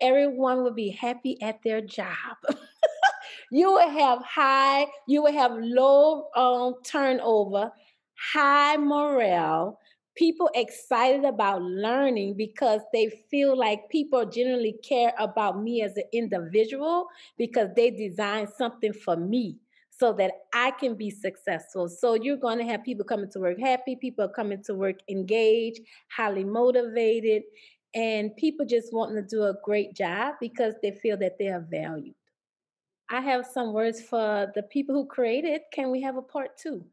everyone will be happy at their job. you will have high, you will have low um, turnover, high morale, people excited about learning because they feel like people generally care about me as an individual because they designed something for me so that I can be successful. So you're going to have people coming to work happy, people coming to work engaged, highly motivated, and people just wanting to do a great job because they feel that they are valued. I have some words for the people who created. Can we have a part two?